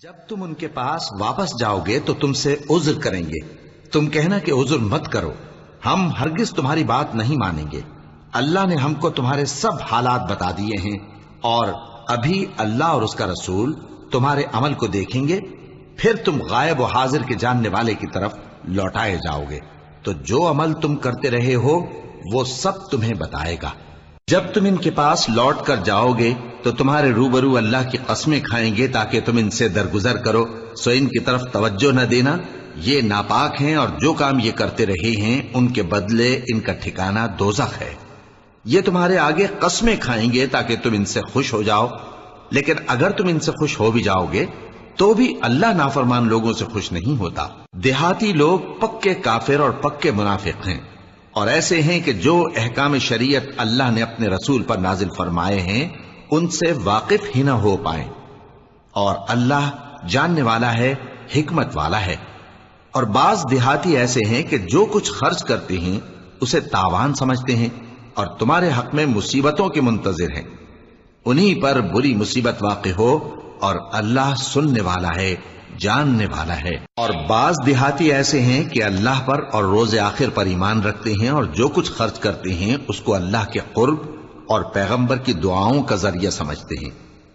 जब तुम उनके पास वापस जाओगे तो तुमसे उज्र करेंगे। तुम कहना कि उज्र मत करो। हम हरगिज तुम्हारी बात नहीं मानेंगे। अल्लाह ने हमको तुम्हारे सब हालात बता दिए हैं और अभी अल्लाह और उसका रसूल तुम्हारे अमल को देखेंगे, फिर तुम गायब और हाजिर के जानने वाले की तरफ़ लौटाए जाओगे। तो जो अमल तुम करते रहे हो, वो सब तुम्हें बताएगा। जब तुम इनके पास लौट कर जाओगे तो तुम्हारे रूबरू अल्लाह की कस्में खाएँगे ताकि तुम इनसे दरगुजर करो। सो इनकी तरफ़ तवज्जो न देना। ये नापाक हैं और जो काम ये करते रहे हैं, उनके बदले इनका ठिकाना दोजख है। ये तुम्हारे आगे कस्में खाएँगे ताकि तुम इनसे खुश हो जाओ। लेकिन अगर तुम इनसे खुश हो भी जाओगे तो भी अल्लाह नाफरमान लोगों से खुश नहीं होता। देहाती लोग पक्के काफिर और पक्के मुनाफिक हैं। और ऐसे हैं कि जो अहकाम शरीयत अल्लाह ने अपने रसूल पर नाजिल फरमाए हैं, उनसे वाकिफ ही ना हो पाए। और अल्लाह जानने वाला है, हिकमत वाला है। और बाज देहाती ऐसे हैं कि जो कुछ खर्च करते हैं, उसे तावान समझते हैं और तुम्हारे हक में मुसीबतों के मुंतजिर हैं। उन्हीं पर बुरी मुसीबत वाक़ हो और अल्लाह सुनने वाला है। जानने वाला है। और बाज देहाती ऐसे हैं कि अल्लाह पर और रोज आखिर पर ईमान रखते हैं और जो कुछ खर्च करते हैं, उसको अल्लाह के कुर्ब और पैगंबर की दुआओं का ज़रिया समझते हैं।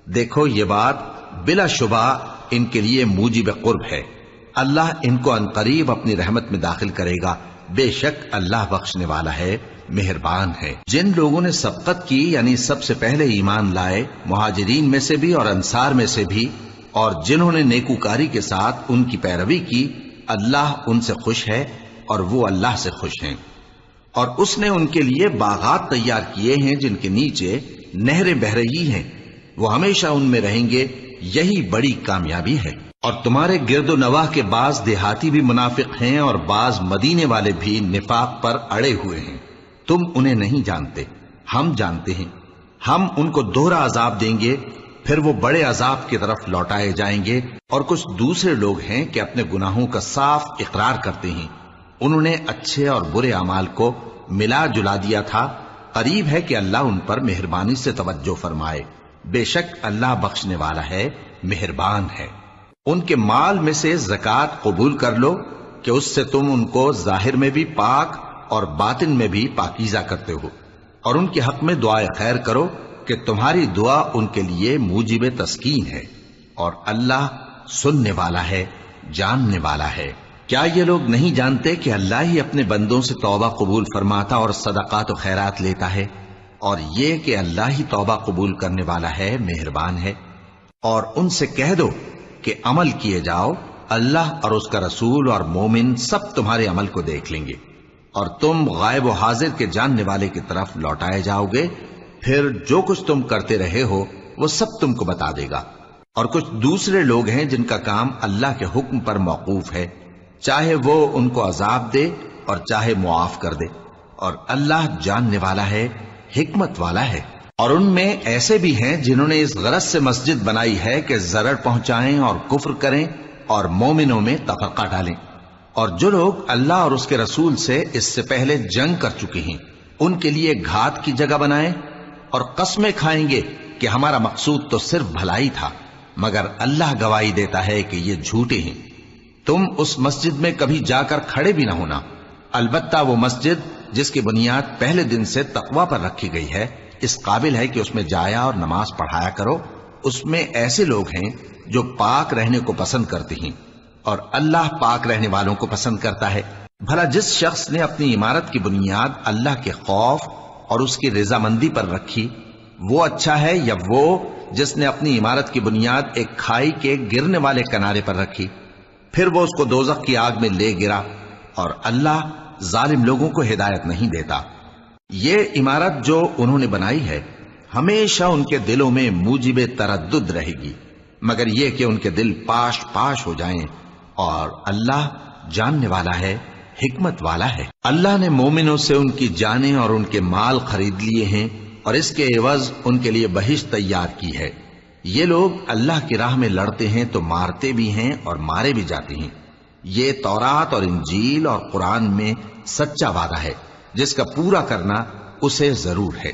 देखो, ये बात बिला शुबा इनके लिए मूजिब कुर्ब है। अल्लाह इनको अनकरीब अपनी रहमत में दाखिल करेगा। बेशक अल्लाह बख्शने वाला है, मेहरबान है। जिन लोगों ने सबकत की, यानी सबसे पहले ईमान लाए, मुहाजरीन में से भी और अंसार में से भी और जिन्होंने नेकूकारी के साथ उनकी पैरवी की, अल्लाह उनसे खुश है और वो अल्लाह से खुश हैं। और उसने उनके लिए बागात तैयार किए हैं जिनके नीचे नहरें बह रही हैं। वो हमेशा उनमें रहेंगे, यही बड़ी कामयाबी है। और तुम्हारे गिरदो नवाह के बाज देहाती भी मुनाफिक हैं और बाज मदीने वाले भी निफाक पर अड़े हुए हैं। तुम उन्हें नहीं जानते, हम जानते हैं। हम उनको दोहरा अजाब देंगे फिर वो बड़े अजाब की तरफ़ लौटाए जाएँगे और कुछ दूसरे लोग हैं कि अपने गुनाहों का साफ़ इकरार करते हैं। उन्होंने अच्छे और बुरे अमाल को मिला जुला दिया था। करीब है कि अल्लाह उन पर मेहरबानी से तवज्जो फरमाए। बेशक अल्लाह बख्शने वाला है, मेहरबान है। उनके माल में से जक़ात कबूल कर लो कि उससे तुम उनको ज़ाहिर में भी पाक और बातिन में भी पाकिजा करते हो। और उनके हक में दुआ खैर करो कि तुम्हारी दुआ उनके लिए मुजिब तस्कीन है और अल्लाह सुनने वाला है, जानने वाला है। क्या ये लोग नहीं जानते कि अल्लाह ही अपने बंदों से तौबा कबूल फरमाता और सदकात खैरात लेता है? और ये कि अल्लाह ही तौबा कबूल करने वाला है, मेहरबान है। और उनसे कह दो कि अमल किए जाओ, अल्लाह और उसका रसूल और मोमिन सब तुम्हारे अमल को देख लेंगे और तुम गायब हाजिर के जानने वाले की तरफ़ लौटाए जाओगे फिर जो कुछ तुम करते रहे हो, वो सब तुमको बता देगा। और कुछ दूसरे लोग हैं जिनका काम अल्लाह के हुक्म पर मौकूफ है। चाहे वो उनको अजाब दे और चाहे मुआफ कर दे। और अल्लाह जानने वाला है, हिकमत वाला है। और उनमें ऐसे भी हैं जिन्होंने इस गरज से मस्जिद बनाई है कि जरर पहुंचाएँ और कुफर करें और मोमिनों में तफरका डालें। और जो लोग अल्लाह और उसके रसूल से इससे पहले जंग कर चुके हैं, उनके लिए घात की जगह बनाएँ और कस्में खाएँगे कि हमारा मकसूद तो सिर्फ़ भलाई था, मगर अल्लाह गवाही देता है कि ये झूठे हैं। तुम उस मस्जिद में कभी जाकर खड़े भी ना होना। अलबत्ता वो मस्जिद जिसकी बुनियाद पहले दिन से तकवा पर रखी गई है, इस काबिल है कि उसमें जाया और नमाज़ पढ़ाया करो। उसमें ऐसे लोग हैं जो पाक रहने को पसंद करते हैं, और अल्लाह पाक रहने वालों को पसंद करता है। भला जिस शख्स ने अपनी इमारत की बुनियाद अल्लाह के खौफ और उसकी रजामंदी पर रखी। वो अच्छा है या वो जिसने अपनी इमारत की बुनियाद एक खाई के गिरने वाले किनारे पर रखी। फिर वो उसको दोजख की आग में ले गिरा और अल्लाह जालिम लोगों को हिदायत नहीं देता। ये इमारत जो उन्होंने बनाई है, हमेशा उनके दिलों में मुजिब तरद रहेगी। मगर यह कि उनके दिल पाश पाश हो जाएँ और अल्लाह जानने वाला है हिकमत वाला है। अल्लाह ने मोमिनों से उनकी जाने और उनके माल खरीद लिए हैं और इसके एवज उनके लिए बहिश तैयार की है। ये लोग अल्लाह की राह में लड़ते हैं तो मारते भी हैं और मारे भी जाते हैं। ये तौरात और इंजील और कुरान में सच्चा वादा है। जिसका पूरा करना उसे ज़रूर है।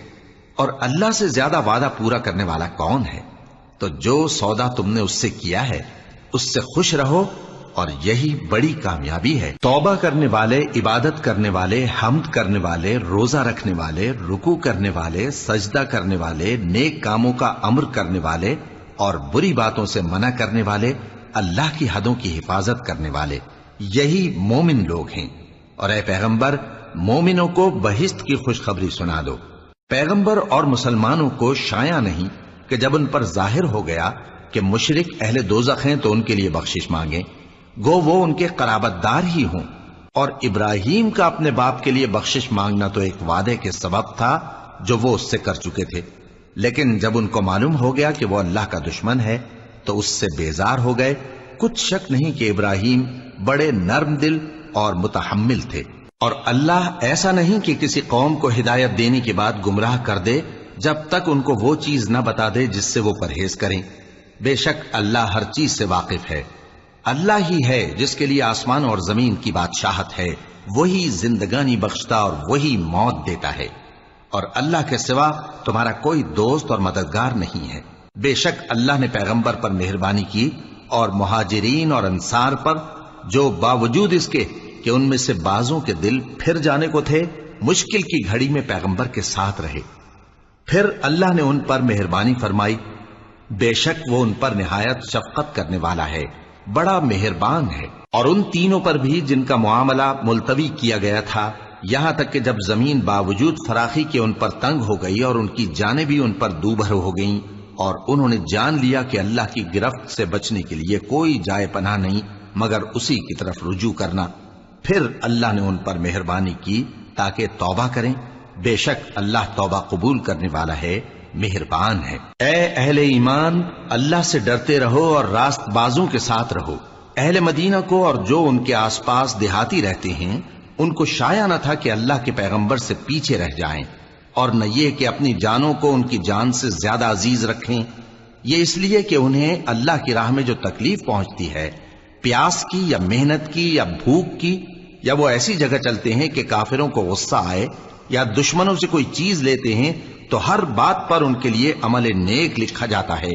और अल्लाह से ज़्यादा वादा पूरा करने वाला कौन है? तो जो सौदा तुमने उससे किया है, उससे खुश रहो और यही बड़ी कामयाबी है। तौबा करने वाले, इबादत करने वाले, हमद करने वाले, रोजा रखने वाले, रुकू करने वाले, सजदा करने वाले, नेक कामों का अमर करने वाले और बुरी बातों से मना करने वाले, अल्लाह की हदों की हिफाजत करने वाले, यही मोमिन लोग हैं। और ए पैगंबर, मोमिनों को बहिश्त की खुशखबरी सुना दो। पैगंबर और मुसलमानों को शाया नहीं कि जब उन पर ज़ाहिर हो गया कि मुशरिक अहले दोजख हैं तो उनके लिए बख्शिश मांगे। गो वो उनके कराबतदार ही हों। और इब्राहिम का अपने बाप के लिए बख्शिश मांगना तो एक वादे के सबब था, जो वो उससे कर चुके थे। लेकिन जब उनको मालूम हो गया कि वो अल्लाह का दुश्मन है तो उससे बेजार हो गए। कुछ शक नहीं कि इब्राहिम बड़े नर्म दिल और मुतहमिल थे। और अल्लाह ऐसा नहीं कि किसी कौम को हिदायत देने के बाद गुमराह कर दे, जब तक उनको वो चीज़ न बता दे जिससे वो परहेज करें। बेशक अल्लाह हर चीज़ से वाकिफ है। अल्लाह ही है जिसके लिए आसमान और ज़मीन की बादशाहत है। वही जिंदगानी बख्शता और वही मौत देता है। और अल्लाह के सिवा तुम्हारा कोई दोस्त और मददगार नहीं है। बेशक अल्लाह ने पैगंबर पर मेहरबानी की और मुहाजिरीन और अंसार पर, जो बावजूद इसके कि उनमें से बाजों के दिल फिर जाने को थे, मुश्किल की घड़ी में पैगंबर के साथ रहे। फिर अल्लाह ने उन पर मेहरबानी फरमाई। बेशक वो उन पर निहायत शफकत करने वाला है। बड़ा मेहरबान है। और उन तीनों पर भी जिनका मामला मुलतवी किया गया था, यहाँ तक कि जब ज़मीन बावजूद फराखी के उन पर तंग हो गई और उनकी जाने भी उन पर दूभर हो गईं, और उन्होंने जान लिया कि अल्लाह की गिरफ्त से बचने के लिए कोई जाए पनाह नहीं, मगर उसी की तरफ़ रुजू करना। फिर अल्लाह ने उन पर मेहरबानी की, ताकि तौबा करें। बेशक अल्लाह तौबा कबूल करने वाला है मेहरबान है। ए अहले ईमान, अल्लाह से डरते रहो और रास्तबाजों के साथ रहो। अहले मदीना को और जो उनके आसपास देहाती रहते हैं, उनको शाया न था कि अल्लाह के पैगंबर से पीछे रह जाएँ, और न ये कि अपनी जानों को उनकी जान से ज़्यादा अज़ीज़ रखें। ये इसलिए कि उन्हें अल्लाह की राह में जो तकलीफ़ पहुँचती है, प्यास की या मेहनत की या भूख की, या वो ऐसी जगह चलते हैं कि काफिरों को गुस्सा आए या दुश्मनों से कोई चीज़ लेते हैं तो हर बात पर उनके लिए अमल नेक लिखा जाता है।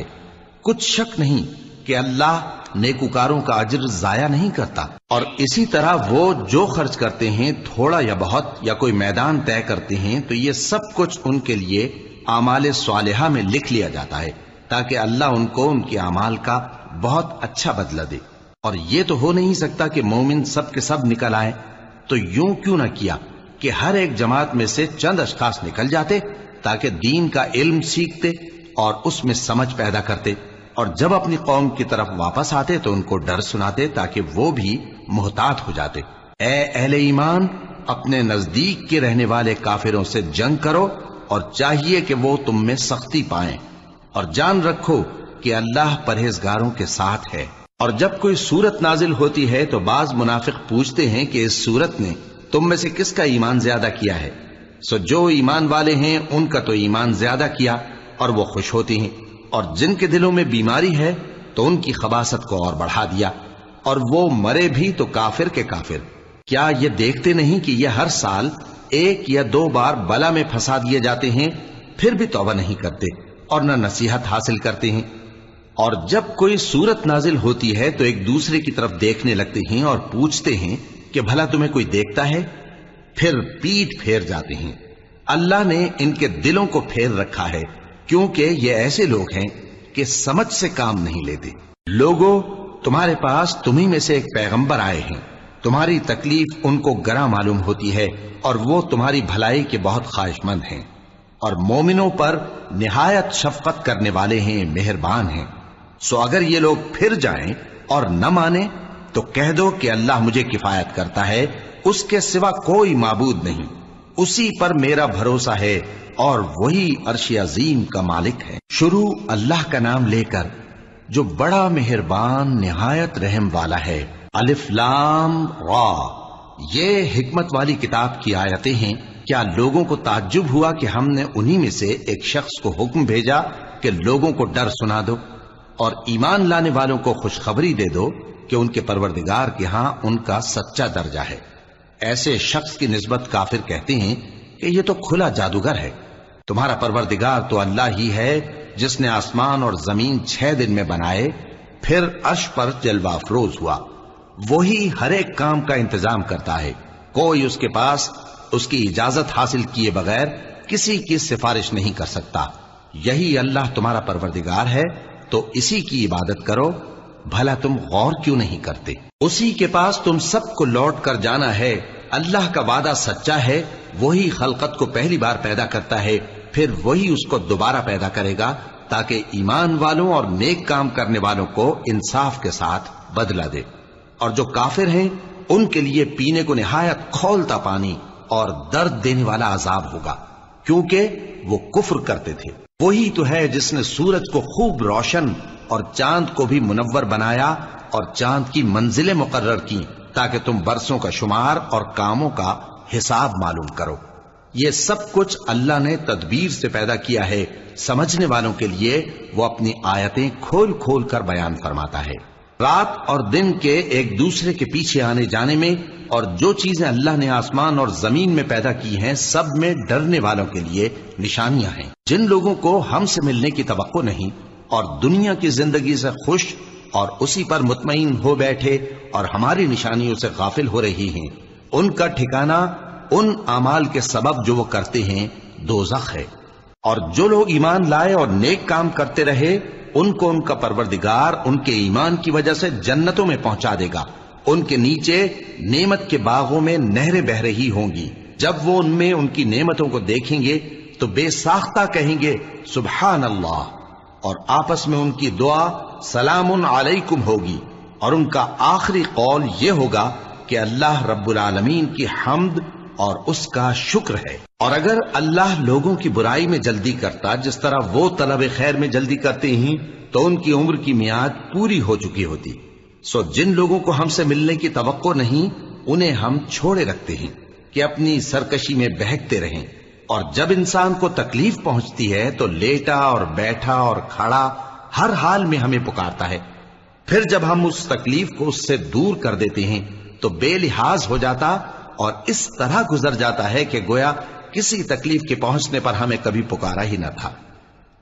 कुछ शक नहीं कि अल्लाह नेकुकारों का अजर जाया नहीं करता। और इसी तरह वो जो खर्च करते हैं, थोड़ा या बहुत, या कोई मैदान तय करते हैं तो ये सब कुछ उनके लिए आमाल स्वालिहा में लिख लिया जाता है, ताकि अल्लाह उनको उनके अमाल का बहुत अच्छा बदला दे। और ये तो हो नहीं सकता कि मोमिन सब के सब निकल आए। तो यूँ क्यों ना किया कि हर एक जमात में से चंद अशखास निकल जाते ताकि दीन का इल्म सीखते और उसमें समझ पैदा करते और जब अपनी कौम की तरफ़ वापस आते तो उनको डर सुनाते ताकि वो भी मोहतात हो जाते। ए अहले ईमान, अपने नज़दीक के रहने वाले काफिरों से जंग करो और चाहिए कि वो तुम में सख्ती पाए और जान रखो कि अल्लाह परहेजगारों के साथ है। और जब कोई सूरत नाजिल होती है तो बाज मुनाफिक पूछते हैं कि इस सूरत ने तुम में से किसका ईमान ज़्यादा किया है? सो जो ईमान वाले हैं, उनका तो ईमान ज़्यादा किया और वो खुश होती हैं। और जिनके दिलों में बीमारी है तो उनकी खबासत को और बढ़ा दिया। और वो मरे भी तो काफिर के काफिर। क्या ये देखते नहीं कि ये हर साल एक या दो बार बला में फंसा दिए जाते हैं? फिर भी तोबा नहीं करते और न नसीहत हासिल करते हैं। और जब कोई सूरत नाजिल होती है तो एक दूसरे की तरफ़ देखने लगते हैं और पूछते हैं कि भला तुम्हें कोई देखता है? फिर पीठ फेर जाते हैं। अल्लाह ने इनके दिलों को फेर रखा है, क्योंकि ये ऐसे लोग हैं कि समझ से काम नहीं लेते। लोगों, तुम्हारे पास तुम्ही में से एक पैगंबर आए हैं। तुम्हारी तकलीफ़ उनको गरा मालूम होती है, और वो तुम्हारी भलाई के बहुत ख्वाहिशमंद हैं। और मोमिनों पर निहायत शफकत करने वाले हैं, मेहरबान हैं। सो अगर ये लोग फिर जाएँ और न माने तो कह दो कि अल्लाह मुझे किफायत करता है उसके सिवा कोई माबूद नहीं। उसी पर मेरा भरोसा है और वही अर्श अजीम का मालिक है। शुरू अल्लाह का नाम लेकर जो बड़ा मेहरबान, निहायत रहम वाला है। अलिफ्लाम रा। ये हिकमत वाली किताब की आयतें हैं। क्या लोगों को ताज्जुब हुआ कि हमने उन्हीं में से एक शख्स को हुक्म भेजा कि लोगों को डर सुना दो और ईमान लाने वालों को खुशखबरी दे दो कि उनके परवरदिगार के यहाँ उनका सच्चा दर्जा है। ऐसे शख्स की नस्बत काफिर कहते हैं कि यह तो खुला जादूगर है। तुम्हारा परवरदिगार तो अल्लाह ही है, जिसने आसमान और ज़मीन छह दिन में बनाए, फिर अर्श पर जलवा अफरोज हुआ। वही हर एक काम का इंतज़ाम करता है। कोई उसके पास उसकी इजाज़त हासिल किए बगैर किसी की सिफारिश नहीं कर सकता। यही अल्लाह तुम्हारा परवरदिगार है तो इसी की इबादत करो। भला तुम गौर क्यों नहीं करते? उसी के पास तुम सबको लौट कर जाना है। अल्लाह का वादा सच्चा है, वही खलकत को पहली बार पैदा करता है, फिर वही उसको दोबारा पैदा करेगा, ताकि ईमान वालों और नेक काम करने वालों को इंसाफ के साथ बदला दे। और जो काफिर हैं, उनके लिए पीने को निहायत खोलता पानी और दर्द देने वाला अजाब होगा, क्योंकि वो कुफ्र करते थे। वही तो है जिसने सूरज को खूब रोशन और चाँद को भी मुनव्वर बनाया और चाँद की मंजिलें मुकर्र की, ताकि तुम बरसों का शुमार और कामों का हिसाब मालूम करो। ये सब कुछ अल्लाह ने तदबीर से पैदा किया है। समझने वालों के लिए वो अपनी आयतें खोल खोल कर बयान फरमाता है। रात और दिन के एक दूसरे के पीछे आने जाने में और जो चीज़ें अल्लाह ने आसमान और ज़मीन में पैदा की हैं, सब में डरने वालों के लिए निशानियाँ हैं। जिन लोगों को हमसे मिलने की तो नहीं और दुनिया की ज़िंदगी से खुश और उसी पर मुतमिन हो बैठे और हमारी निशानियों से गाफिल हो रही हैं। उनका ठिकाना, उन अमाल के सबब जो वो करते हैं, दोजख है। और जो लोग ईमान लाए और नेक काम करते रहे, उनको उनका परवरदिगार, उनके ईमान की वजह से जन्नतों में पहुँचा देगा। उनके नीचे नेमत के बागों में नहरें बह रही होंगी। जब वो उनमें उनकी नेमतों को देखेंगे तो बेसाख्ता कहेंगे सुबह अल्लाह और आपस में उनकी दुआ सलाम अलैकुम होगी। और उनका आखिरी कौल ये होगा कि अल्लाह रब्बुल आलमीन की हमद और उसका शुक्र है। और अगर अल्लाह लोगों की बुराई में जल्दी करता, जिस तरह वो तलब खैर में जल्दी करते ही तो उनकी उम्र की मियाद पूरी हो चुकी होती। सो जिन लोगों को हमसे मिलने की तो नहीं, उन्हें हम छोड़े रखते हैं कि अपनी सरकशी में बहकते रहें। और जब इंसान को तकलीफ़ पहुँचती है तो लेटा और बैठा और खड़ा हर हाल में हमें पुकारता है। फिर जब हम उस तकलीफ़ को उससे दूर कर देते हैं तो बेलिहाज हो जाता और इस तरह गुजर जाता है कि गोया किसी तकलीफ़ के पहुँचने पर हमें कभी पुकारा ही न था।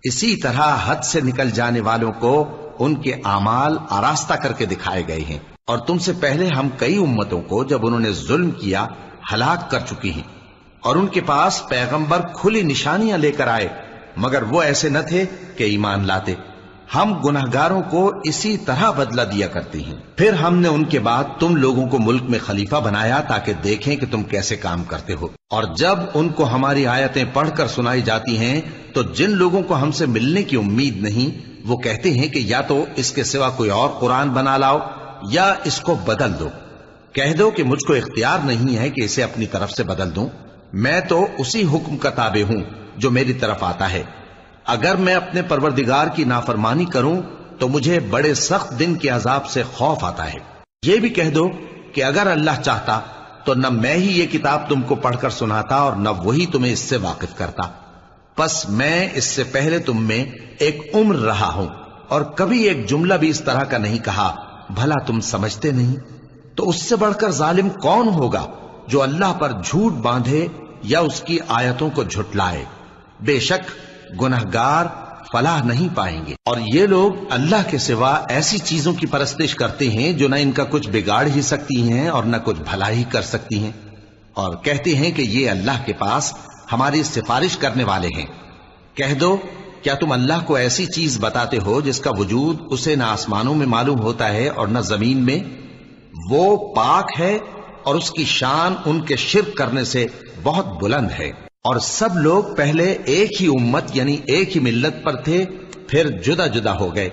इसी तरह हद से निकल जाने वालों को उनके अमाल आरास्ता करके दिखाए गए हैं। और तुमसे पहले हम कई उम्मतों को जब उन्होंने जुल्म किया, हलाक कर चुकी हैं। और उनके पास पैगंबर खुली निशानियाँ लेकर आए, मगर वो ऐसे न थे कि ईमान लाते। हम गुनाहगारों को इसी तरह बदला दिया करते हैं। फिर हमने उनके बाद तुम लोगों को मुल्क में खलीफा बनाया ताकि देखें कि तुम कैसे काम करते हो। और जब उनको हमारी आयतें पढ़कर सुनाई जाती हैं तो जिन लोगों को हमसे मिलने की उम्मीद नहीं, वो कहते हैं कि या तो इसके सिवा कोई और कुरान बना लाओ, या इसको बदल दो। कह दो कि मुझको इख्तियार नहीं है कि इसे अपनी तरफ़ से बदल दूँ। मैं तो उसी हुक्म का ताबे हूँ, जो मेरी तरफ़ आता है। अगर मैं अपने परवरदिगार की नाफरमानी करूँ तो मुझे बड़े सख्त दिन के अजाब से खौफ आता है। यह भी कह दो कि अगर अल्लाह चाहता तो न मैं ही ये किताब तुमको पढ़कर सुनाता और न वही तुम्हें इससे वाकिफ करता। बस मैं इससे पहले तुम में एक उम्र रहा हूँ, और कभी एक जुमला भी इस तरह का नहीं कहा, भला तुम समझते नहीं? तो उससे बढ़कर जालिम कौन होगा? जो अल्लाह पर झूठ बांधे या उसकी आयतों को झुटलाए। बेशक गुनहगार फलाह नहीं पाएँगे। और ये लोग अल्लाह के सिवा ऐसी चीज़ों की परस्तिश करते हैं जो न इनका कुछ बिगाड़ ही सकती हैं और न कुछ भला ही कर सकती हैं। और कहते हैं कि ये अल्लाह के पास हमारी सिफारिश करने वाले हैं। कह दो, क्या तुम अल्लाह को ऐसी चीज़ बताते हो जिसका वजूद उसे न आसमानों में मालूम होता है और न ज़मीन में? वो पाक है और उसकी शान उनके शिरक करने से बहुत बुलंद है। और सब लोग पहले एक ही उम्मत, यानी एक ही मिल्लत पर थे, फिर जुदा जुदा हो गए।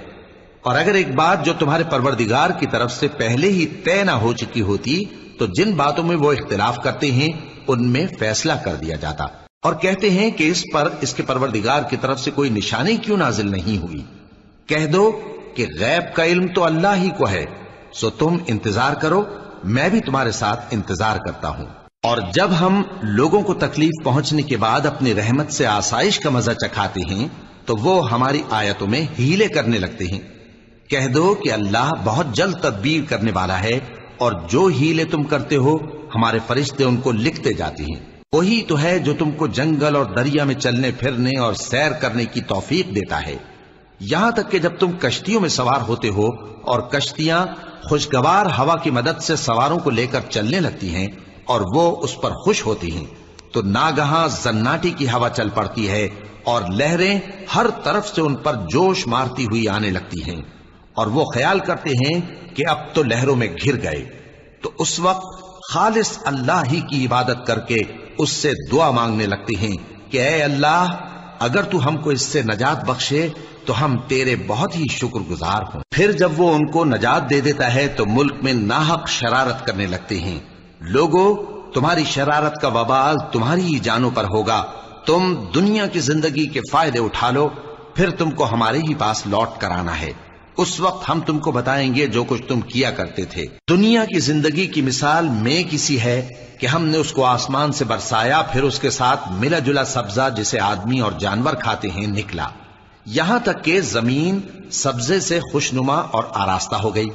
और अगर एक बात जो तुम्हारे परवरदिगार की तरफ़ से पहले ही तय ना हो चुकी होती तो जिन बातों में वो इख्तिलाफ करते हैं, उनमें फैसला कर दिया जाता। और कहते हैं कि इस पर, इसके परवरदिगार की तरफ़ से कोई निशानी क्यों नाजिल नहीं हुई? कह दो कि गैब का इल्म तो अल्लाह ही को है, सो तुम इंतज़ार करो मैं भी तुम्हारे साथ इंतज़ार करता हूँ। और जब हम लोगों को तकलीफ़ पहुँचने के बाद अपनी रहमत से आसाइश का मज़ा चखाते हैं तो वो हमारी आयतों में हीले करने लगते हैं। कह दो कि अल्लाह बहुत जल्द तदबीर करने वाला है, और जो हीले तुम करते हो, हमारे फरिश्ते उनको लिखते जाते हैं। वही तो है जो तुमको जंगल और दरिया में चलने, फिरने और सैर करने की तौफीक देता है। यहाँ तक कि जब तुम कश्तियों में सवार होते हो और कश्तियाँ खुशगवार हवा की मदद से सवारों को लेकर चलने लगती हैं और वो उस पर खुश होती हैं तो नागहां जन्नाटी की हवा चल पड़ती है और लहरें हर तरफ़ से उन पर जोश मारती हुई आने लगती हैं। और वो ख्याल करते हैं कि अब तो लहरों में घिर गए। तो उस वक्त खालिस अल्लाह ही की इबादत करके उससे दुआ मांगने लगते हैं कि अल्लाह, अगर तू हमको इससे नजात बख्शे तो हम तेरे बहुत ही शुक्रगुजार हों। फिर जब वो उनको नजात दे देता है तो मुल्क में नाहक शरारत करने लगते हैं। लोगों, तुम्हारी शरारत का वबाल तुम्हारी ही जानों पर होगा। तुम दुनिया की ज़िंदगी के फ़ायदे उठा लो, फिर तुमको हमारे ही पास लौट कर आना है। उस वक्त हम तुमको बताएँगे जो कुछ तुम किया करते थे। दुनिया की ज़िंदगी की मिसाल में किसी है कि हमने उसको आसमान से बरसाया, फिर उसके साथ मिला जुला सब्जा जिसे आदमी और जानवर खाते हैं निकला। यहाँ तक कि ज़मीन सब्जे से खुशनुमा और आरास्ता हो गई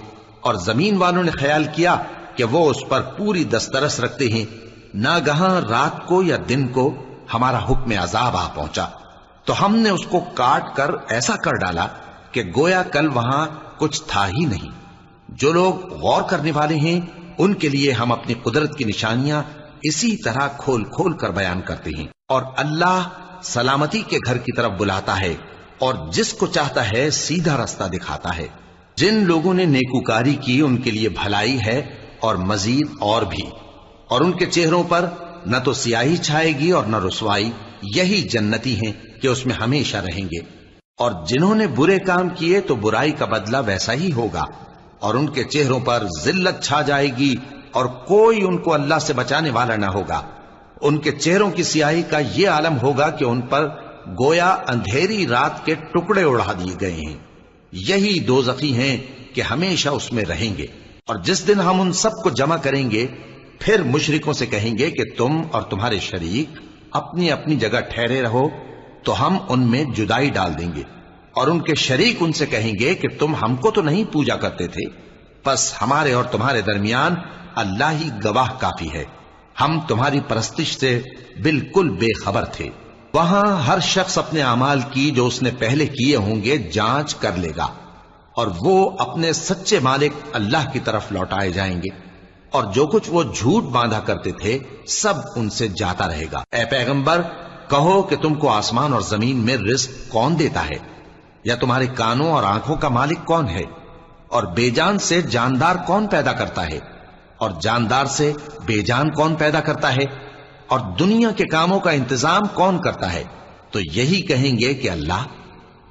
और ज़मीन वालों ने ख्याल किया कि वो उस पर पूरी दस्तरस रखते हैं। नागहां रात को या दिन को हमारा हुक्म अजाब आ पहुँचा। तो हमने उसको काट कर ऐसा कर डाला कि गोया कल वहाँ कुछ था ही नहीं। जो लोग गौर करने वाले हैं, उनके लिए हम अपनी कुदरत की निशानियाँ इसी तरह खोल खोल कर बयान करते हैं। और अल्लाह सलामती के घर की तरफ़ बुलाता है और जिसको चाहता है सीधा रास्ता दिखाता है। जिन लोगों ने नेकुकारी की, उनके लिए भलाई है और मजीद और भी। और उनके चेहरों पर न तो सियाही छाएगी और न रसवाई, यही जन्नती हैं कि उसमें हमेशा रहेंगे। और जिन्होंने बुरे काम किए तो बुराई का बदला वैसा ही होगा। और उनके चेहरों पर जिल्लत छा जाएगी और कोई उनको अल्लाह से बचाने वाला ना होगा। उनके चेहरों की सियाही का यह आलम होगा कि उन पर गोया अंधेरी रात के टुकड़े उड़ा दिए गए हैं। यही दो जखी हैं कि हमेशा उसमें रहेंगे। और जिस दिन हम उन सबको जमा करेंगे, फिर मुशरिकों से कहेंगे कि तुम और तुम्हारे शरीक अपनी अपनी जगह ठहरे रहो तो हम उनमें जुदाई डाल देंगे। और उनके शरीक उनसे कहेंगे कि तुम हमको तो नहीं पूजा करते थे, बस हमारे और तुम्हारे दरमियान अल्लाह ही गवाह काफ़ी है। हम तुम्हारी परस्तिश से बिल्कुल बेखबर थे। वहाँ हर शख्स अपने अमाल की जो उसने पहले किए होंगे जाँच कर लेगा और वो अपने सच्चे मालिक अल्लाह की तरफ़ लौटाए जाएँगे। और जो कुछ वो झूठ बांधा करते थे, सब उनसे जाता रहेगा। ए पैगंबर, कहो कि तुमको आसमान और ज़मीन में रिस्क कौन देता है? या तुम्हारे कानों और आँखों का मालिक कौन है? और बेजान से जानदार कौन पैदा करता है? और जानदार से बेजान कौन पैदा करता है? और दुनिया के कामों का इंतज़ाम कौन करता है? तो यही कहेंगे कि अल्लाह।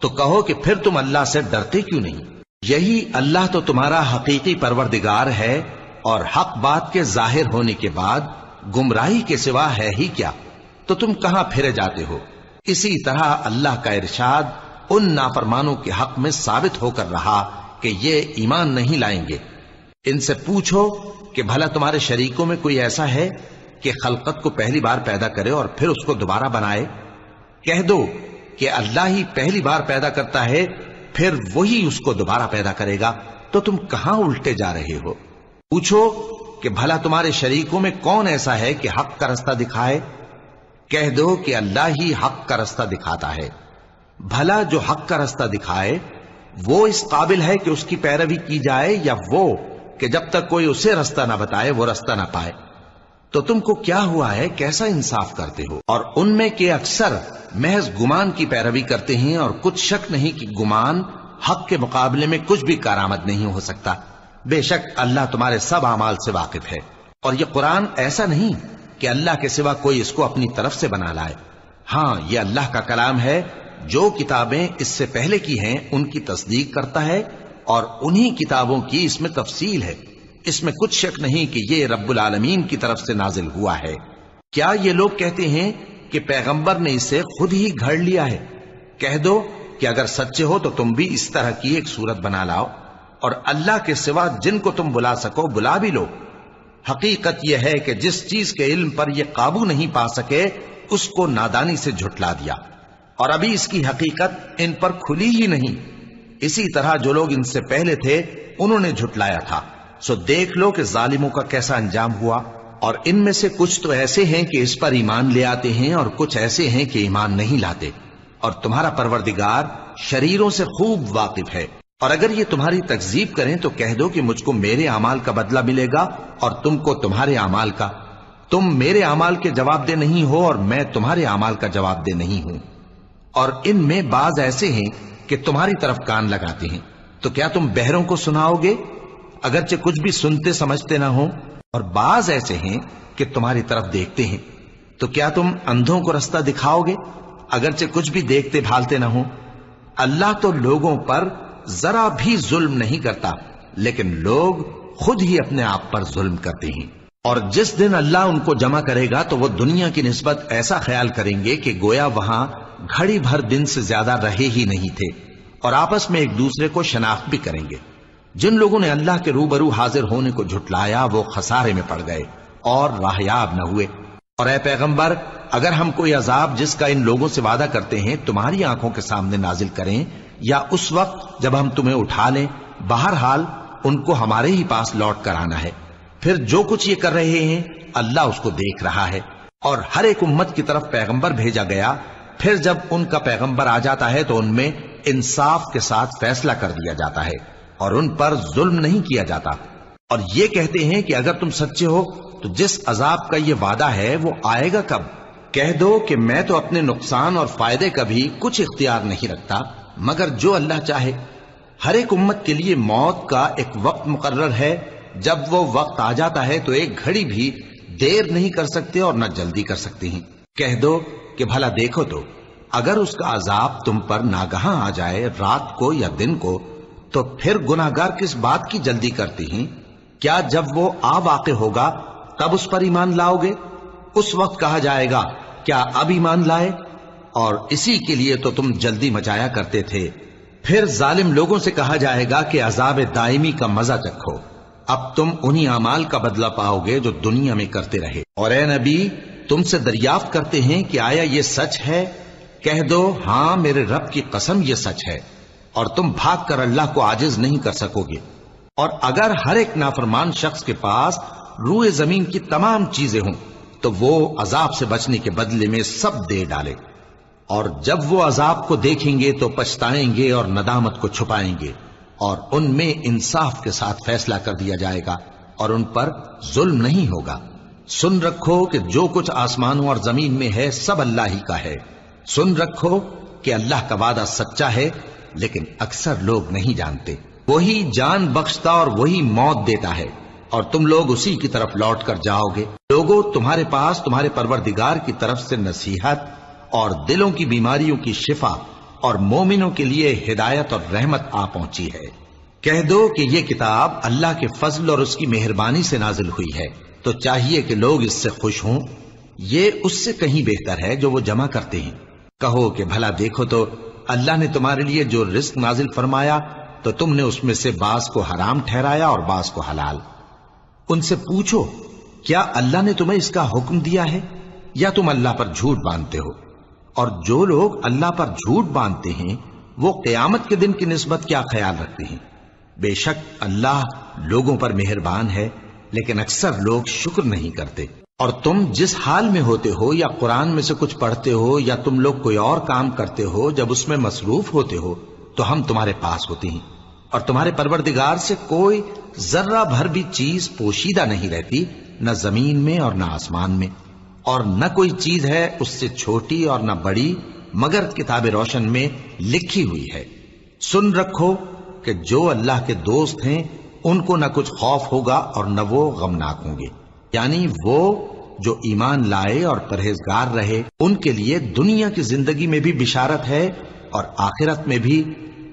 तो कहो कि फिर तुम अल्लाह से डरते क्यों नहीं? यही अल्लाह तो तुम्हारा हकीकी परवरदिगार है और हक बात के ज़ाहिर होने के बाद गुमराही के सिवा है ही क्या? तो तुम कहाँ फिरे जाते हो? इसी तरह अल्लाह का इरशाद उन नाफरमानों के हक में साबित होकर रहा कि ये ईमान नहीं लाएँगे। इनसे पूछो कि भला तुम्हारे शरीकों में कोई ऐसा है कि खलकत को पहली बार पैदा करे और फिर उसको दोबारा बनाए। कह दो कि अल्लाह ही पहली बार पैदा करता है, फिर वही उसको दोबारा पैदा करेगा। तो तुम कहाँ उल्टे जा रहे हो? पूछो कि भला तुम्हारे शरीकों में कौन ऐसा है कि हक का रास्ता दिखाए? कह दो कि अल्लाह ही हक का रास्ता दिखाता है। भला जो हक का रास्ता दिखाए, वो इस काबिल है कि उसकी पैरवी की जाए या वो कि जब तक कोई उसे रास्ता ना बताए, वो रास्ता ना पाए। तो तुमको क्या हुआ है, कैसा इंसाफ करते हो? और उनमें के अक्सर महज गुमान की पैरवी करते हैं और कुछ शक नहीं कि गुमान हक के मुकाबले में कुछ भी कारामद नहीं हो सकता। बेशक अल्लाह तुम्हारे सब अमाल से वाकिफ है। और यह कुरान ऐसा नहीं कि अल्लाह के सिवा कोई इसको अपनी तरफ़ से बना लाए। हाँ ये अल्लाह का कलाम है, जो किताबें इससे पहले की हैं, उनकी तस्दीक करता है और उन्हीं किताबों की इसमें तफसील है। इसमें कुछ शक नहीं कि ये रब्बुल आलमीन की तरफ़ से नाजिल हुआ है। क्या ये लोग कहते हैं कि पैगंबर ने इसे खुद ही घड़ लिया है? कह दो कि अगर सच्चे हो तो तुम भी इस तरह की एक सूरत बना लाओ और अल्लाह के सिवा जिनको तुम बुला सको, बुला भी लो। हकीकत यह है कि जिस चीज़ के इल्म पर यह काबू नहीं पा सके, उसको नादानी से झुटला दिया। और अभी इसकी हकीकत इन पर खुली ही नहीं। इसी तरह जो लोग इनसे पहले थे, उन्होंने झुटलाया था। सो देख लो कि जालिमों का कैसा अंजाम हुआ। और इनमें से कुछ तो ऐसे हैं कि इस पर ईमान ले आते हैं और कुछ ऐसे हैं कि ईमान नहीं लाते। और तुम्हारा परवरदिगार शरीरों से खूब वाकिफ है। और अगर ये तुम्हारी तकजीब करें तो कह दो कि मुझको मेरे अमाल का बदला मिलेगा और तुमको तुम्हारे अमाल का। तुम मेरे अमाल के जवाब दे नहीं हो और मैं तुम्हारे अमाल का जवाब दे नहीं हूँ। और इनमें बाज ऐसे हैं कि तुम्हारी तरफ़ कान लगाते हैं। तो क्या तुम बहरों को सुनाओगे? अगरचे कुछ भी सुनते समझते ना हो और बाज ऐसे हैं कि तुम्हारी तरफ़ देखते हैं तो क्या तुम अंधों को रास्ता दिखाओगे? अगरचे कुछ भी देखते भालते ना हो। अल्लाह तो लोगों पर जरा भी जुल्म नहीं करता, लेकिन लोग खुद ही अपने आप पर जुल्म करते हैं। और जिस दिन अल्लाह उनको जमा करेगा तो वो दुनिया की निस्बत ऐसा ख्याल करेंगे कि गोया वहाँ घड़ी भर दिन से ज़्यादा रहे ही नहीं थे, और आपस में एक दूसरे को शनाख्त भी करेंगे। जिन लोगों ने अल्लाह के रूबरू हाजिर होने को झुटलाया, वो खसारे में पड़ गए और राहयाब न हुए। और ए पैगंबर, अगर हम कोई अजाब जिसका इन लोगों से वादा करते हैं, तुम्हारी आँखों के सामने नाजिल करें, या उस वक्त जब हम तुम्हें उठा लें, बहरहाल उनको हमारे ही पास लौट कर आना है। फिर जो कुछ ये कर रहे हैं, अल्लाह उसको देख रहा है। और हर एक उम्मत की तरफ़ पैगंबर भेजा गया, फिर जब उनका पैगंबर आ जाता है तो उनमें इंसाफ के साथ फैसला कर दिया जाता है। और उन पर जुल्म नहीं किया जाता। और ये कहते हैं कि अगर तुम सच्चे हो तो जिस अजाब का ये वादा है, वो आएगा कब? कह दो कि मैं तो अपने नुकसान और फ़ायदे का भी कुछ इख्तियार नहीं रखता, मगर जो अल्लाह चाहे। हर एक उम्मत के लिए मौत का एक वक्त मुकर्र है। जब वो वक्त आ जाता है तो एक घड़ी भी देर नहीं कर सकते और न जल्दी कर सकते हैं। कह दो कि भला देखो तो अगर उसका अजाब तुम पर नागहा आ जाए रात को या दिन को तो फिर गुनागार किस बात की जल्दी करती हैं? क्या जब वो आ वाक़ होगा, तब उस पर ईमान लाओगे? उस वक्त कहा जाएगा, क्या अब ईमान लाए? और इसी के लिए तो तुम जल्दी मचाया करते थे। फिर जालिम लोगों से कहा जाएगा कि अजाब दायमी का मज़ा चखो। अब तुम उन्हीं अमाल का बदला पाओगे जो दुनिया में करते रहे। और ए नबी, तुमसे दरियाफ्त करते हैं कि आया ये सच है? कह दो, हाँ, मेरे रब की कसम ये सच है। और तुम भाग कर अल्लाह को आजिज नहीं कर सकोगे। और अगर हर एक नाफरमान शख्स के पास रूए ज़मीन की तमाम चीज़ें हों तो वो अजाब से बचने के बदले में सब दे डाले। और जब वो अजाब को देखेंगे तो पछताएँगे और नदामत को छुपाएँगे, और उनमें इंसाफ के साथ फैसला कर दिया जाएगा, और उन पर जुल्म नहीं होगा। सुन रखो कि जो कुछ आसमानों और ज़मीन में है, सब अल्लाह ही का है। सुन रखो कि अल्लाह का वादा सच्चा है लेकिन अक्सर लोग नहीं जानते। वही जान बख्शता और वही मौत देता है। और तुम लोग उसी की तरफ़ लौट कर जाओगे। लोगों, तुम्हारे पास, तुम्हारे परवरदिगार की तरफ़ से नसीहत और दिलों की बीमारियों की शिफा और मोमिनों के लिए हिदायत और रहमत आ पहुँची है। कह दो कि ये किताब अल्लाह के फजल और उसकी मेहरबानी से नाजिल हुई है। तो चाहिए कि लोग इससे खुश हों। ये उससे कहीं बेहतर है जो वो जमा करते हैं। कहो कि भला देखो तो अल्लाह ने तुम्हारे लिए जो रिस्क नाजिल फरमाया तो तुमने उसमें से बास को हराम ठहराया और बास को हलाल। उनसे पूछो, क्या अल्लाह ने तुम्हें इसका हुक्म दिया है? या तुम अल्लाह पर झूठ बांधते हो? और जो लोग अल्लाह पर झूठ बांधते हैं, वो कयामत के दिन की नस्बत क्या ख्याल रखते हैं? बेशक अल्लाह लोगों पर मेहरबान है, लेकिन अक्सर लोग शुक्र नहीं करते। और तुम जिस हाल में होते हो या कुरान में से कुछ पढ़ते हो या तुम लोग कोई और काम करते हो, जब उसमें मसरूफ होते हो तो हम तुम्हारे पास होते हैं। और तुम्हारे परवरदिगार से कोई जर्रा भर भी चीज़ पोशीदा नहीं रहती, न ज़मीन में और न आसमान में। और न कोई चीज़ है उससे छोटी और न बड़ी, मगर किताब रोशन में लिखी हुई है। सुन रखो कि जो अल्लाह के दोस्त हैं, उनको न कुछ खौफ होगा और न वो गमनाक होंगे। यानी वो जो ईमान लाए और परहेजगार रहे, उनके लिए दुनिया की ज़िंदगी में भी बिशारत है और आखिरत में भी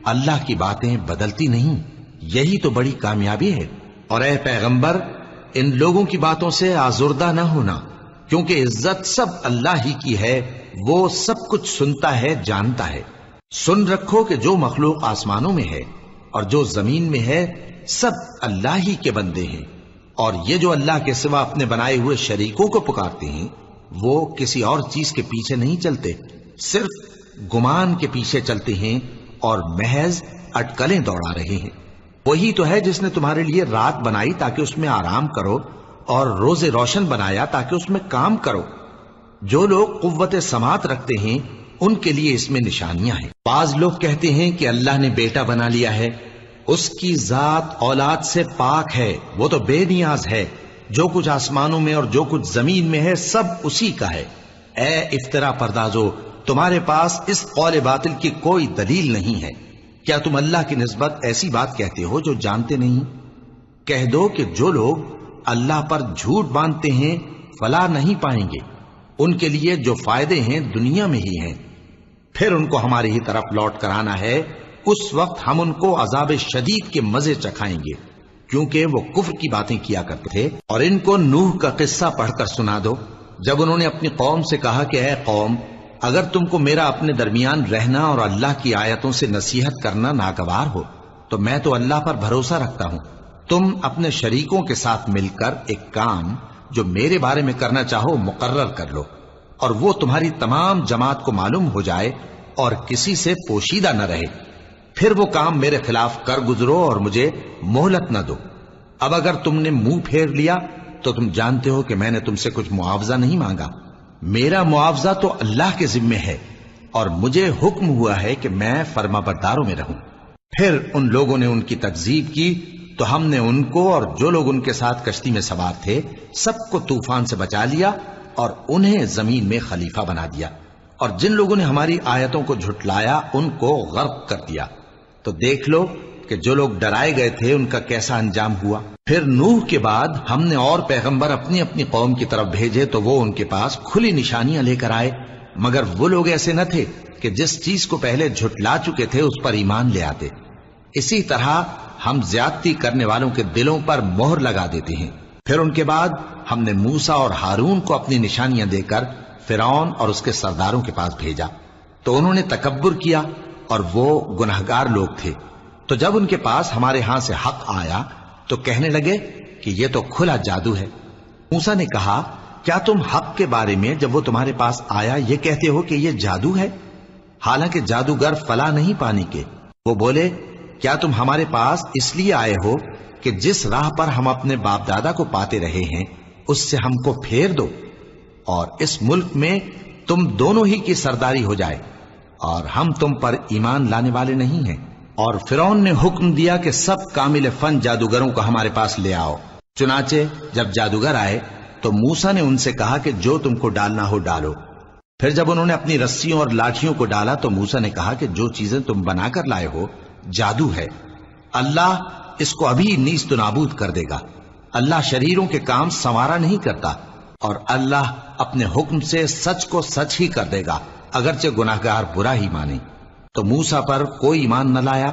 अल्लाह की बातें बदलती नहीं। यही तो बड़ी कामयाबी है। और ए पैगंबर, इन लोगों की बातों से आजुर्दा न होना, क्योंकि इज़्ज़त सब अल्लाह ही की है, वो सब कुछ सुनता है, जानता है। सुन रखो कि जो मखलूक आसमानों में है और जो ज़मीन में है, सब अल्लाह ही के बंदे हैं। और ये जो अल्लाह के सिवा अपने बनाए हुए शरीकों को पुकारते हैं, वो किसी और चीज़ के पीछे नहीं चलते। सिर्फ़ गुमान के पीछे चलते हैं और महज अटकलें दौड़ा रहे हैं। वही तो है जिसने तुम्हारे लिए रात बनाई ताकि उसमें आराम करो और रोज़े रोशन बनाया ताकि उसमें काम करो। जो लोग कुत समात रखते हैं, उनके लिए इसमें निशानियाँ हैं। बाज लोग कहते हैं कि अल्लाह ने बेटा बना लिया है उसकी जात औलाद से पाक है, वो तो बेनियाज है। जो कुछ आसमानों में और जो कुछ ज़मीन में है, सब उसी का है। ए इफ्तरा परदाजो, तुम्हारे पास इस कौल बातिल की कोई दलील नहीं है। क्या तुम अल्लाह की नस्बत ऐसी बात कहते हो जो जानते नहीं? कह दो कि जो लोग अल्लाह पर झूठ बांधते हैं फला नहीं पाएँगे। उनके लिए जो फ़ायदे हैं, दुनिया में ही हैं। फिर उनको हमारी ही तरफ़ लौट कर आना है उस वक्त हम उनको अजाब शदीद के मज़े चखाएँगे, क्योंकि वो कुफर की बातें किया करते थे। और इनको नूह का किस्सा पढ़कर सुना दो। जब उन्होंने अपनी कौम से कहा कि अः कौम, अगर तुमको मेरा अपने दरमियान रहना और अल्लाह की आयतों से नसीहत करना नागवार हो तो मैं तो अल्लाह पर भरोसा रखता हूँ। तुम अपने शरीकों के साथ मिलकर एक काम, जो मेरे बारे में करना चाहो मुकर्र कर लो। और वो तुम्हारी तमाम जमात को मालूम हो जाए और किसी से पोशीदा न रहे। फिर वो काम मेरे खिलाफ कर गुजरो और मुझे मोहलत न दो। अब अगर तुमने मुँह फेर लिया तो तुम जानते हो कि मैंने तुमसे कुछ मुआवजा नहीं मांगा। मेरा मुआवजा तो अल्लाह के जिम्मे है, और मुझे हुक्म हुआ है कि मैं फर्मा बरदारों में रहूँ। फिर उन लोगों ने उनकी तकजीब की तो हमने उनको और जो लोग उनके साथ कश्ती में सवार थे, सबको तूफ़ान से बचा लिया और उन्हें ज़मीन में खलीफा बना दिया। और जिन लोगों ने हमारी आयतों को झुटलाया, उनको गर्क कर दिया। तो देख लो कि जो लोग डराए गए थे, उनका कैसा अंजाम हुआ। फिर नूह के बाद हमने और पैगंबर अपनी अपनी कौम की तरफ़ भेजे तो वो उनके पास खुली निशानियाँ लेकर आए। मगर वो लोग ऐसे न थे कि जिस चीज़ को पहले झुटला चुके थे, उस पर ईमान ले आते। इसी तरह हम ज्यादती करने वालों के दिलों पर मोहर लगा देते हैं। फिर उनके बाद हमने मूसा और हारून को अपनी निशानियाँ देकर फिरौन और उसके सरदारों के पास भेजा। तो उन्होंने तकबर किया। और वो गुनाहगार लोग थे। तो जब उनके पास हमारे यहाँ से हक आया तो कहने लगे कि ये तो खुला जादू है। मूसा ने कहा, क्या तुम हक के बारे में जब वो तुम्हारे पास आया, ये कहते हो कि ये जादू है? हालाँकि जादूगर फला नहीं पानी के। वो बोले, क्या तुम हमारे पास इसलिए आए हो कि जिस राह पर हम अपने बाप दादा को पाते रहे हैं, उससे हमको फेर दो और इस मुल्क में तुम दोनों ही की सरदारी हो जाए। और हम तुम पर ईमान लाने वाले नहीं हैं। और फिरौन ने हुक्म दिया कि सब कामिल फन जादूगरों को हमारे पास ले आओ। चुनाचे, जब जादूगर आए तो मूसा ने उनसे कहा कि जो तुमको डालना हो डालो। फिर जब उन्होंने अपनी रस्सियों और लाठियों को डाला तो मूसा ने कहा कि जो चीज़ें तुम बनाकर लाए हो, जादू है। अल्लाह इसको अभी नीस्त नाबूद कर देगा। अल्लाह शरीरों के काम संवारा नहीं करता, और अल्लाह अपने हुक्म से सच को सच ही कर देगा। अगरचे गुनाहगार बुरा ही माने तो मूसा पर कोई ईमान न लाया,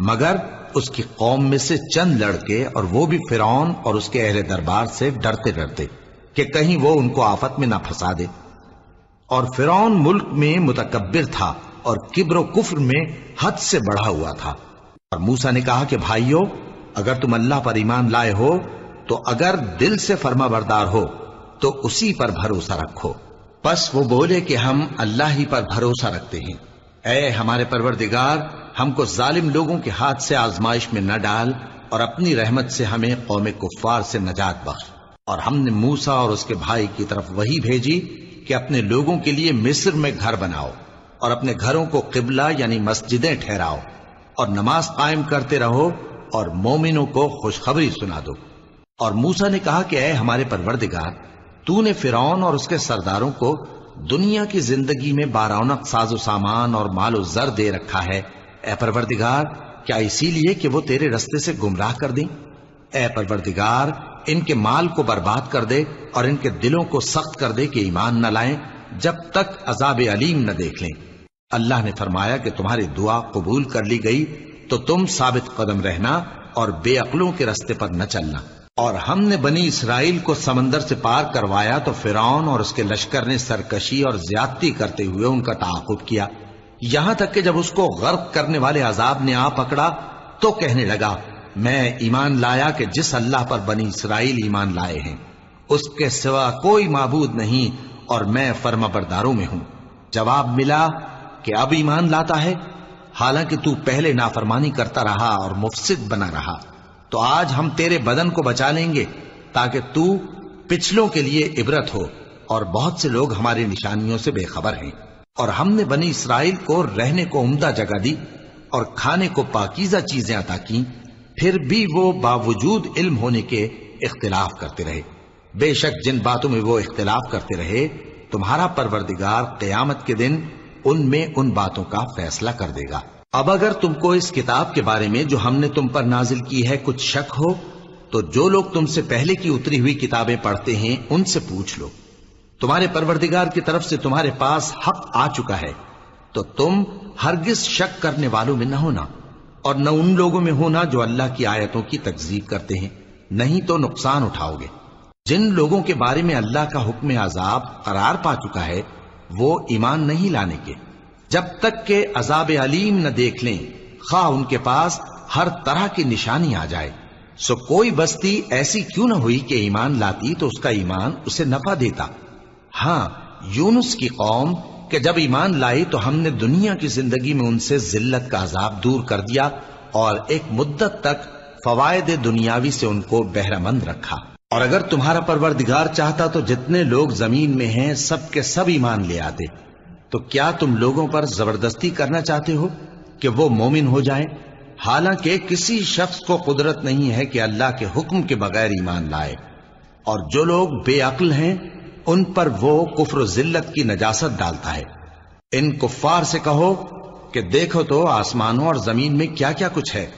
मगर उसकी कौम में से चंद लड़के और वो भी फिरौन और उसके अहले दरबार से डरते डरते कि कहीं वो उनको आफत में ना फंसा दे। और फिरौन मुल्क में मुतकबिर था और किब्र कुफ्र में हद से बढ़ा हुआ था। और मूसा ने कहा कि भाइयों, अगर तुम अल्लाह पर ईमान लाए हो तो अगर दिल से फर्मा बरदार हो तो उसी पर भरोसा रखो। बस वो बोले कि हम अल्लाह ही पर भरोसा रखते हैं। ऐ हमारे परवरदिगार, हमको जालिम लोगों के हाथ से आजमाइश में न डाल और अपनी रहमत से हमें कौम कुफ्फार से नजात बख्श। और हमने मूसा और उसके भाई की तरफ़ वही भेजी कि अपने लोगों के लिए मिस्र में घर बनाओ और अपने घरों को किबला यानी मस्जिदें ठहराओ और नमाज़ कायम करते रहो और मोमिनों को खुशखबरी सुना दो। और मूसा ने कहा कि अः हमारे परवरदिगार तूने फिरौन और उसके सरदारों को दुनिया की ज़िंदगी में बारौनक साजो सामान और मालो जर दे रखा है। ए परवरदिगार, क्या इसीलिए कि वो तेरे रस्ते से गुमराह कर दें? ए परवरदिगार, इनके माल को बर्बाद कर दे और इनके दिलों को सख्त कर दे कि ईमान न लाएँ, जब तक अजाब अलीम न देख लें। अल्लाह ने फरमाया कि तुम्हारी दुआ कबूल कर ली गई तो तुम साबित कदम रहना और बेअकलों के रस्ते पर न चलना। और हमने बनी इसराइल को समंदर से पार करवाया तो फिरौन और उसके लश्कर ने सरकशी और ज्यादती करते हुए उनका ताकुब किया। यहाँ तक कि जब उसको गर्क करने वाले अजाब ने आ पकड़ा तो कहने लगा, मैं ईमान लाया कि जिस अल्लाह पर बनी इसराइल ईमान लाए हैं, उसके सिवा कोई माबूद नहीं और मैं फर्मा बरदारों में हूँ। जवाब मिला कि अब ईमान लाता है। हालाँकि तू पहले नाफरमानी करता रहा और मुफसिद बना रहा। तो आज हम तेरे बदन को बचा लेंगे, ताकि तू पिछलों के लिए इबरत हो, और बहुत से लोग हमारी निशानियों से बेखबर हैं। और हमने बनी इसराइल को रहने को उम्दा जगह दी, और खाने को पाकिजा चीज़ें अता की, फिर भी वो बावजूद इल्म होने के इख्तिलाफ करते रहे। बेशक जिन बातों में वो इख्तिलाफ करते रहे, तुम्हारा परवरदिगार कयामत के दिन उनमें उन बातों का फैसला कर देगा। अब अगर तुमको इस किताब के बारे में जो हमने तुम पर नाजिल की है कुछ शक हो तो जो लोग तुमसे पहले की उतरी हुई किताबें पढ़ते हैं, उनसे पूछ लो। तुम्हारे परवरदिगार की तरफ़ से तुम्हारे पास हक आ चुका है तो तुम हरगिज शक करने वालों में न होना, और न उन लोगों में होना जो अल्लाह की आयतों की तकजीब करते हैं, नहीं तो नुकसान उठाओगे। जिन लोगों के बारे में अल्लाह का हुक्म आजाब करार पा चुका है वो ईमान नहीं लाने के। जब तक के अजाब अलीम न देख लें खा उनके पास हर तरह की निशानी आ जाए। सो कोई बस्ती ऐसी क्यों न हुई कि ईमान लाती तो उसका ईमान उसे नफा देता। हाँ यूनुस की कौम के जब ईमान लाई तो हमने दुनिया की ज़िंदगी में उनसे जिल्लत का अजाब दूर कर दिया और एक मुद्दत तक फवायद दुनियावी से उनको बहरामंद रखा। और अगर तुम्हारा परवरदिगार चाहता तो जितने लोग ज़मीन में हैं, सबके सब ईमान ले आते। तो क्या तुम लोगों पर ज़बरदस्ती करना चाहते हो कि वो मोमिन हो जाएँ? हालाँकि किसी शख्स को कुदरत नहीं है कि अल्लाह के हुक्म के बगैर ईमान लाए। और जो लोग बेअक्ल हैं, उन पर वो कुफर जिल्लत की नजासत डालता है। इन कुफ्फार से कहो कि देखो तो आसमानों और ज़मीन में क्या क्या कुछ है।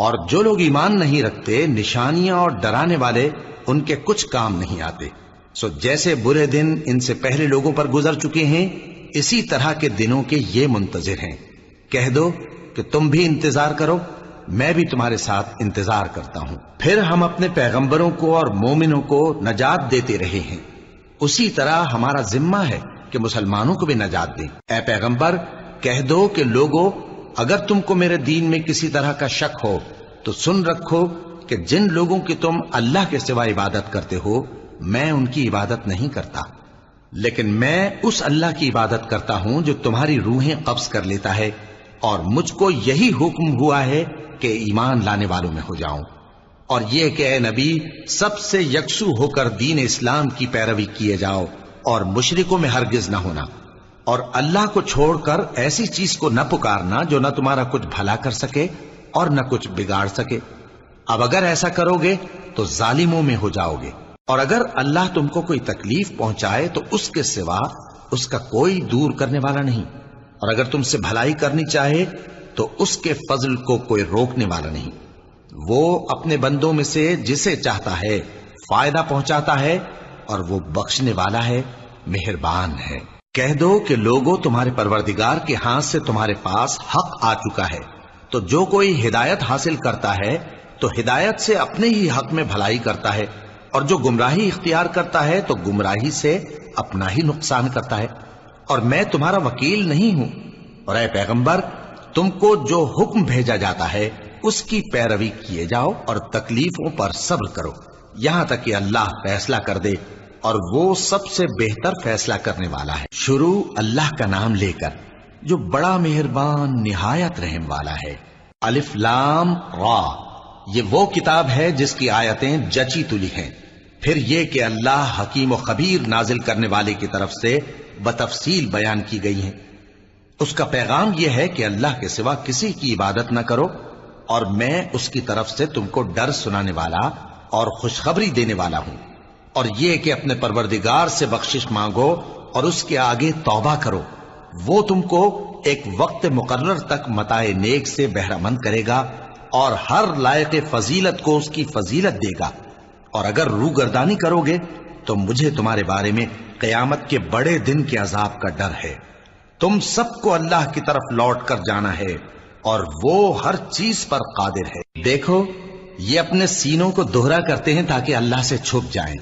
और जो लोग ईमान नहीं रखते, निशानियाँ और डराने वाले उनके कुछ काम नहीं आते। सो जैसे बुरे दिन इनसे पहले लोगों पर गुजर चुके हैं, इसी तरह के दिनों के ये मुंतजिर हैं। कह दो कि तुम भी इंतज़ार करो, मैं भी तुम्हारे साथ इंतज़ार करता हूँ। फिर हम अपने पैगंबरों को और मोमिनों को नजात देते रहे हैं। उसी तरह हमारा जिम्मा है कि मुसलमानों को भी नजात दें। ए पैगंबर, कह दो कि लोगों, अगर तुमको मेरे दीन में किसी तरह का शक हो तो सुन रखो कि जिन लोगों की तुम अल्लाह के सिवा इबादत करते हो, मैं उनकी इबादत नहीं करता। लेकिन मैं उस अल्लाह की इबादत करता हूँ जो तुम्हारी रूहें कब्ज कर लेता है, और मुझको यही हुक्म हुआ है कि ईमान लाने वालों में हो जाऊँ। और यह कि ए नबी, सबसे यकसू होकर दीन इस्लाम की पैरवी किए जाओ, और मुशरिकों में हरगिज ना होना। और अल्लाह को छोड़कर ऐसी चीज़ को न पुकारना जो न तुम्हारा कुछ भला कर सके और न कुछ बिगाड़ सके। अब अगर ऐसा करोगे तो जालिमों में हो जाओगे। और अगर अल्लाह तुमको कोई तकलीफ़ पहुँचाए तो उसके सिवा उसका कोई दूर करने वाला नहीं। और अगर तुमसे भलाई करनी चाहे तो उसके फजल को कोई रोकने वाला नहीं। वो अपने बंदों में से जिसे चाहता है, फ़ायदा पहुंचाता है, और वो बख्शने वाला है, मेहरबान है। कह दो कि लोगों तुम्हारे परवरदिगार के हाथ से तुम्हारे पास हक आ चुका है। तो जो कोई हिदायत हासिल करता है तो हिदायत से अपने ही हक में भलाई करता है, और जो गुमराही इख्तियार करता है तो गुमराही से अपना ही नुकसान करता है। और मैं तुम्हारा वकील नहीं हूँ, और अः पैगंबर, तुमको जो हुक्म भेजा जाता है, उसकी पैरवी किए जाओ और तकलीफों पर सब्र करो। यहाँ तक कि अल्लाह फैसला कर दे, और वो सबसे बेहतर फैसला करने वाला है। शुरू अल्लाह का नाम लेकर, जो बड़ा मेहरबान, निहायत रहम वाला है। अलिफ लाम रा। ये वो किताब है जिसकी आयतें जची तुली हैं। फिर ये कि अल्लाह हकीम व खबीर नाजिल करने वाले की तरफ़ से बतफसील बयान की गई हैं। उसका पैगाम यह है कि अल्लाह के सिवा किसी की इबादत न करो और मैं उसकी तरफ़ से तुमको डर सुनाने वाला और खुशखबरी देने वाला हूँ। और यह कि अपने परवरदिगार से बख्शिश मांगो और उसके आगे तौबा करो, वो तुमको एक वक्त मुकर्र तक मताए नेक से बहरामंद करेगा और हर लायक फजीलत को उसकी फजीलत देगा। और अगर रूगरदानी करोगे तो मुझे तुम्हारे बारे में कयामत के बड़े दिन के अजाब का डर है। तुम सबको अल्लाह की तरफ़ लौट कर जाना है, और वो हर चीज़ पर कादिर है। देखो, ये अपने सीनों को दोहरा करते हैं ताकि अल्लाह से छुप जाएँ।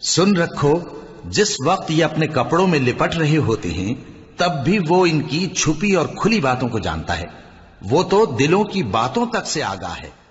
सुन रखो, जिस वक्त ये अपने कपड़ों में लिपट रहे होते हैं, तब भी वो इनकी छुपी और खुली बातों को जानता है। वो तो दिलों की बातों तक से आगा है।